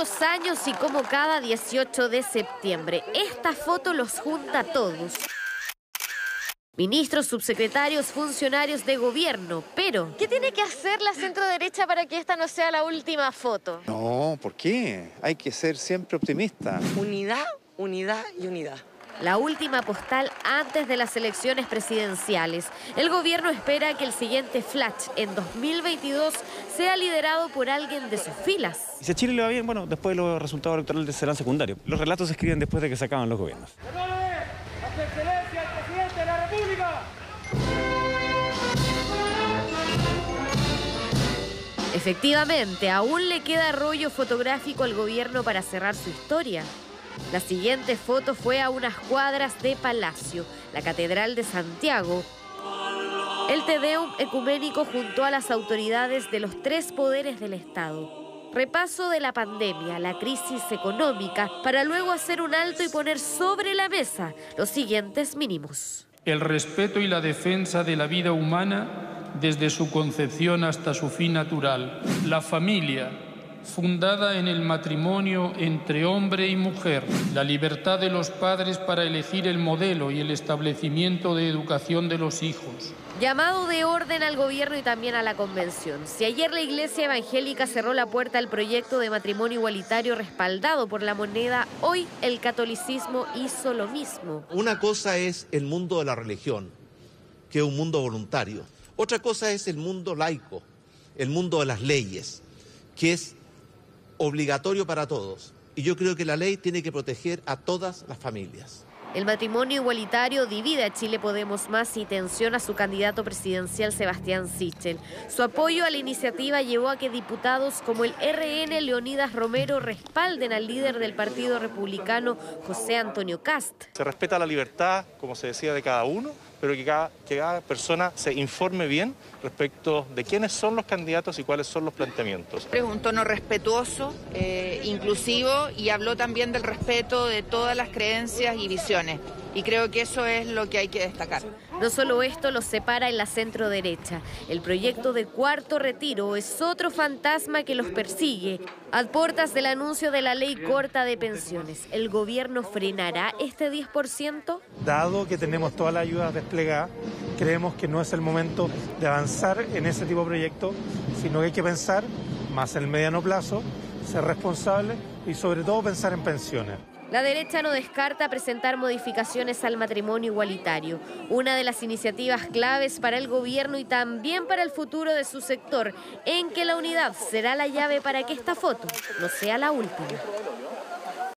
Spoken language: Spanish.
los años y como cada 18 de septiembre. Esta foto los junta a todos. Ministros, subsecretarios, funcionarios de gobierno, pero ¿qué tiene que hacer la centro derecha para que esta no sea la última foto? No, ¿por qué? Hay que ser siempre optimista. Unidad, unidad y unidad. La última postal antes de las elecciones presidenciales. El gobierno espera que el siguiente flash en 2022 sea liderado por alguien de sus filas. Y si a Chile le va bien, bueno, después los resultados electorales serán secundarios. Los relatos se escriben después de que se acaban los gobiernos. Efectivamente, aún le queda rollo fotográfico al gobierno para cerrar su historia. La siguiente foto fue a unas cuadras de Palacio, la Catedral de Santiago. El Tedeum ecuménico junto a las autoridades de los tres poderes del Estado. Repaso de la pandemia, la crisis económica, para luego hacer un alto y poner sobre la mesa los siguientes mínimos. El respeto y la defensa de la vida humana desde su concepción hasta su fin natural. La familia, fundada en el matrimonio entre hombre y mujer, la libertad de los padres para elegir el modelo y el establecimiento de educación de los hijos. Llamado de orden al gobierno y también a la convención. Si ayer la Iglesia Evangélica cerró la puerta al proyecto de matrimonio igualitario respaldado por la moneda, hoy el catolicismo hizo lo mismo. Una cosa es el mundo de la religión, que es un mundo voluntario. Otra cosa es el mundo laico, el mundo de las leyes, que es obligatorio para todos. Y yo creo que la ley tiene que proteger a todas las familias. El matrimonio igualitario divide a Chile Podemos Más y tensiona a su candidato presidencial Sebastián Sichel. Su apoyo a la iniciativa llevó a que diputados como el RN Leonidas Romero respalden al líder del Partido Republicano José Antonio Cast. Se respeta la libertad, como se decía, de cada uno pero que cada, que cada persona se informe bien respecto de quiénes son los candidatos y cuáles son los planteamientos. Es un tono respetuoso, eh, inclusivo y habló también del respeto de todas las creencias y visiones. Y creo que eso es lo que hay que destacar. No solo esto los separa en la centro derecha. El proyecto de cuarto retiro es otro fantasma que los persigue. A puertas del anuncio de la ley corta de pensiones, ¿el gobierno frenará este 10%? Dado que tenemos todas las ayudas desplegadas, creemos que no es el momento de avanzar en ese tipo de proyecto, sino que hay que pensar más en el mediano plazo, ser responsable y sobre todo pensar en pensiones. La derecha no descarta presentar modificaciones al matrimonio igualitario, una de las iniciativas claves para el gobierno y también para el futuro de su sector, en que la unidad será la llave para que esta foto no sea la última.